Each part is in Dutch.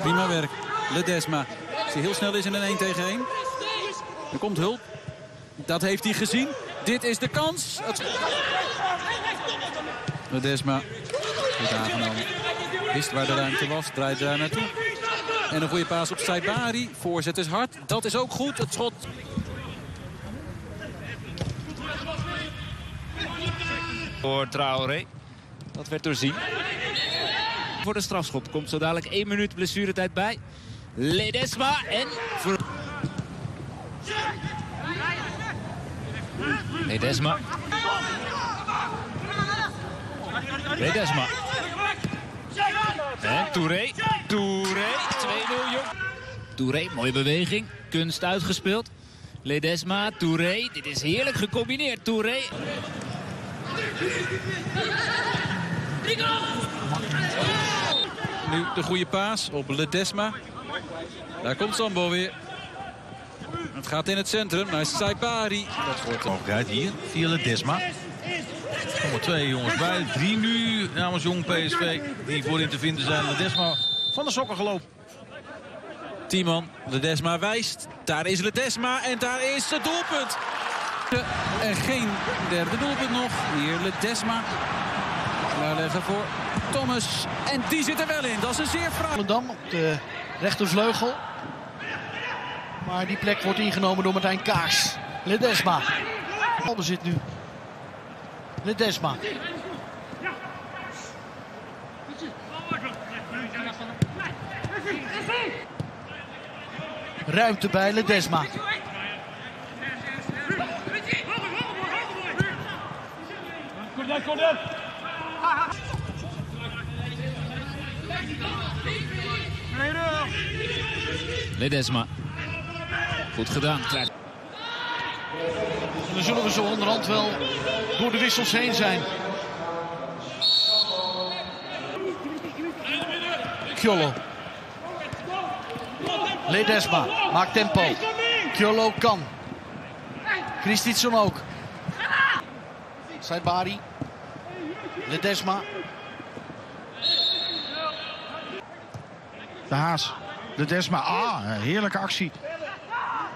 Prima werk. Ledesma. Als hij heel snel is in een 1 tegen 1. Er komt hulp. Dat heeft hij gezien. Dit is de kans. Het... Ledesma. Wist waar de ruimte was. Draait daar naartoe. En een goede paas op Saibari. Voorzet is hard. Dat is ook goed. Het schot. Voor Traoré. Dat werd doorzien. Voor de strafschop komt zo dadelijk 1 minuut blessuretijd bij. Ledesma en... Ledesma. Ledesma. En Touré. Touré. 2-0 jong. Touré, mooie beweging. Kunst uitgespeeld. Ledesma, Touré. Dit is heerlijk gecombineerd. Touré. Nu de goede paas op Ledesma. Daar komt Sambo weer. Het gaat in het centrum naar Saibari. Dat wordt Mogelijkheid hier via Ledesma. Er komen twee jongens bij. Drie nu namens Jong PSV die voorin te vinden zijn. Ledesma van de sokken gelopen. Tiemann. Ledesma wijst. Daar is Ledesma en daar is het doelpunt. En geen derde doelpunt nog. Hier Ledesma. Klaarleggen voor Thomas. En die zit er wel in. Dat is een zeer vraag. Volendam op de rechtervleugel. Maar die plek wordt ingenomen door Martijn Kaars. Ledesma. Balbezit nu. Ledesma. Ruimte bij Ledesma. Ledesma. Goed gedaan. En dan zullen we zo onderhand wel door de wissels heen zijn. Kjollo. Ledesma maakt tempo. Kjollo kan. Christitsen ook. Saibari. Ledesma. De Haas. Ledesma. Ah, heerlijke actie.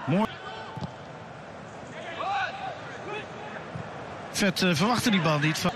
Mooi. Vet uh, verwachtte die bal niet van.